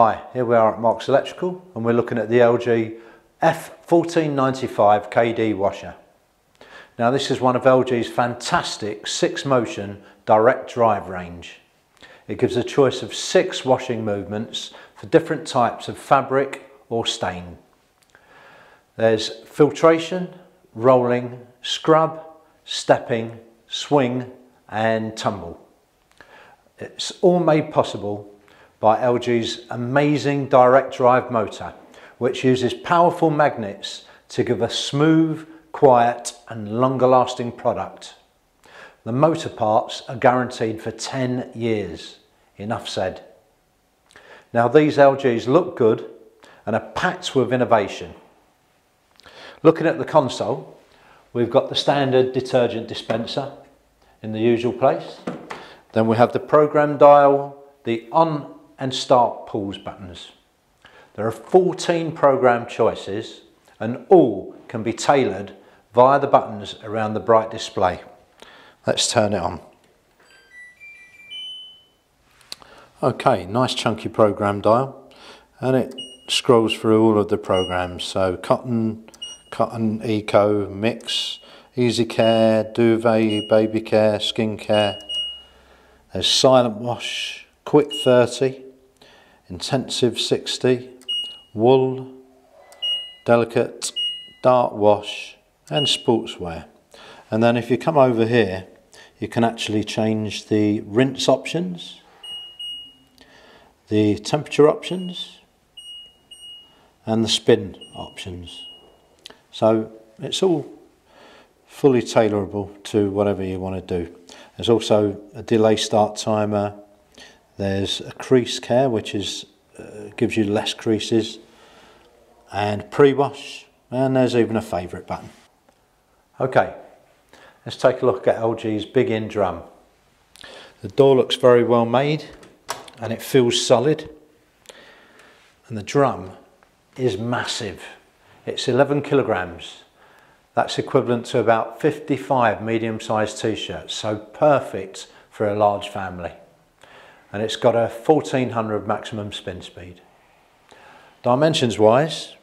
Hi, here we are at Marks Electrical and we're looking at the LG F1495 KD washer. Now this is one of LG's fantastic six motion direct drive range. It gives a choice of six washing movements for different types of fabric or stain. There's filtration, rolling, scrub, stepping, swing and tumble. It's all made possible by LG's amazing direct drive motor, which uses powerful magnets to give a smooth, quiet and longer lasting product. The motor parts are guaranteed for 10 years. Enough said. Now these LGs look good and are packed with innovation. Looking at the console, we've got the standard detergent dispenser in the usual place. Then we have the program dial, the on and start pause buttons. There are 14 program choices and all can be tailored via the buttons around the bright display. Let's turn it on. Okay, nice chunky program dial and it scrolls through all of the programs. So cotton, cotton eco, mix, easy care, duvet, baby care, skin care. There's silent wash, quick 30, intensive 60, wool, delicate, dark wash and sportswear. And then if you come over here, you can actually change the rinse options, the temperature options and the spin options. So it's all fully tailorable to whatever you want to do. There's also a delay start timer. There's a crease care, which is uh, gives you less creases, and pre-wash, and there's even a favourite button. Okay, let's take a look at LG's Big In drum. The door looks very well made, and it feels solid, and the drum is massive. It's 11 kilograms that's equivalent to about 55 medium-sized t-shirts, so perfect for a large family. And it's got a 1400 maximum spin speed. Dimensions wise,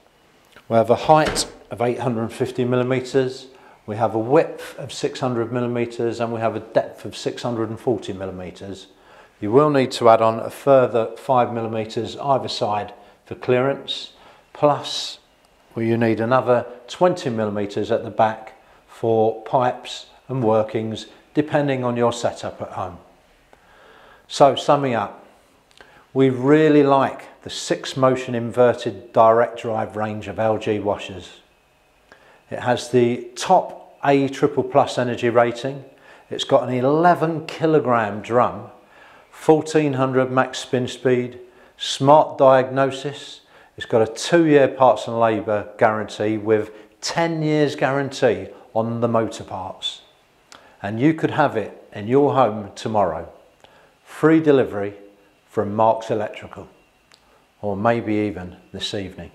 we have a height of 850 millimeters, we have a width of 600 millimeters, and we have a depth of 640 millimeters. You will need to add on a further 5 millimeters either side for clearance, plus where you need another 20 millimeters at the back for pipes and workings depending on your setup at home. So summing up, we really like the six motion inverted direct drive range of LG washers. It has the top A triple plus energy rating. It's got an 11 kilogram drum, 1400 max spin speed, smart diagnosis, it's got a two-year parts and labour guarantee with 10 years guarantee on the motor parts. And you could have it in your home tomorrow. Free delivery from Marks Electrical or maybe even this evening.